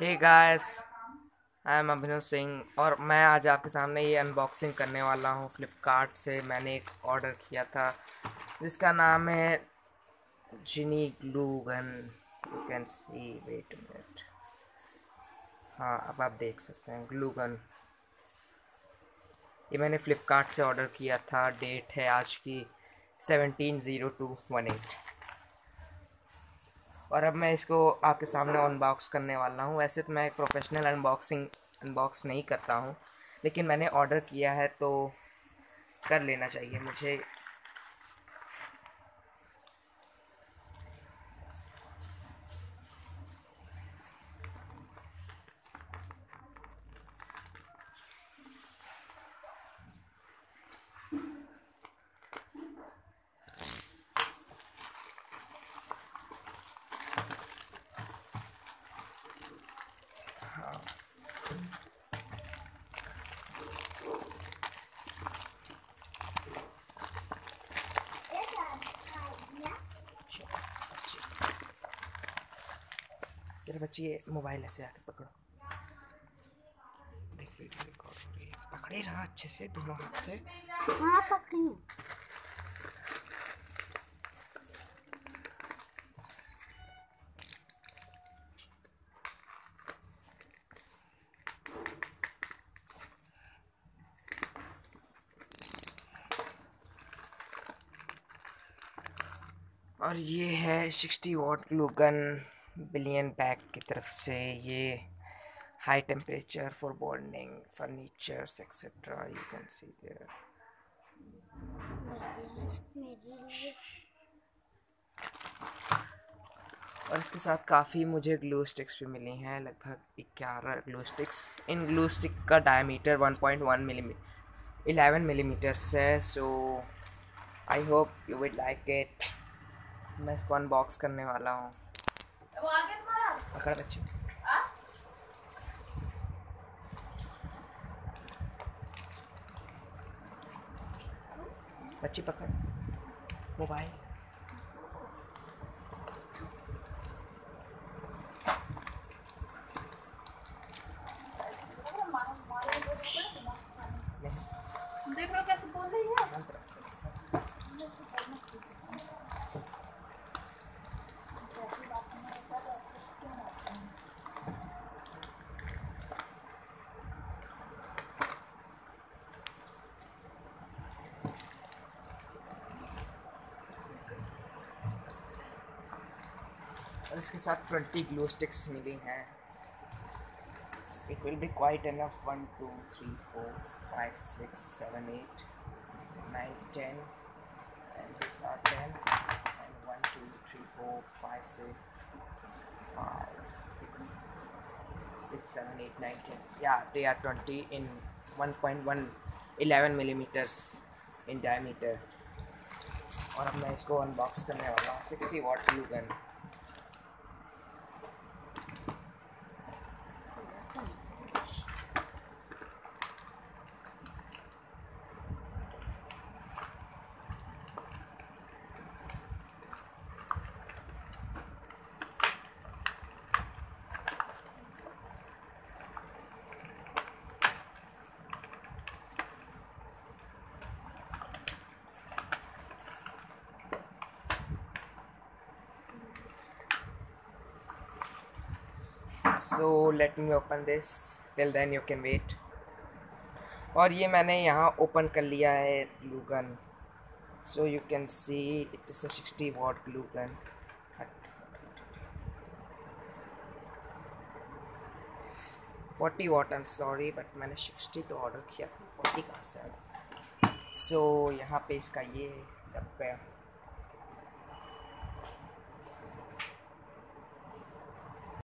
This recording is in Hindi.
Hey guys I am Abhinav Singh और मैं आज आपके सामने ये अनबॉक्सिंग करने वाला हूँ फ्लिपकार्ट से मैंने एक ऑर्डर किया था, जिसका नाम है Genie glue gun you can see wait minute हाँ अब आप देख सकते हैं ग्लू गन ये मैंने फ़्लिपकार्ट से ऑर्डर किया था डेट है आज की seventeen zero two one eight और अब मैं इसको आपके सामने अनबॉक्स करने वाला हूँ। वैसे तो मैं एक प्रोफेशनल अनबॉक्सिंग अनबॉक्स नहीं करता हूँ, लेकिन मैंने ऑर्डर किया है तो कर लेना चाहिए मुझे। तेरे बच्चे ये मोबाइल ऐसे आके पकड़ो। देख वीडियो रिकॉर्ड हो रही है। पकड़े रहा अच्छे से दोनों हाथ से। हाँ पकड़ी और ये है sixty watt glue gun Billion pack की तरफ़ से ये high temperature for bonding furnitures etcetera you can see there और इसके साथ काफ़ी मुझे ग्लू स्टिक्स भी मिली हैं, लगभग ग्यारह ग्लू स्टिक्स। इन ग्लू स्टिक का डायमीटर 1.1 मिली 11 मिलीमीटर्स है so I hope you would like it मैं इसको अनबॉक्स करने वाला हूँ। पकड़ बच्चे। बच्ची पकड़। मोबाइल नहीं देख लो कैसे बोल रही है मंत्र और इसके साथ ट्वेंटी ग्लू स्टिक्स मिली हैं। It will be quite enough one two three four five six seven eight nine ten and this are ten and one two three four five six five six, seven, eight, nine, ten. Yeah, they are twenty in one point one, eleven millimeters in diameter. और अब मैं इसको अनबॉक्स करने वाला हूँ। Sixty watt glue gun so let me open this till then you can wait और ये मैंने यहाँ ओपन कर लिया है glue gun so you can see it is sixty watt glue gun forty watt I am sorry but मैंने सिक्सटी तो ऑर्डर किया था. फोर्टी कहाँ से सो यहाँ पे इसका ये डब्बा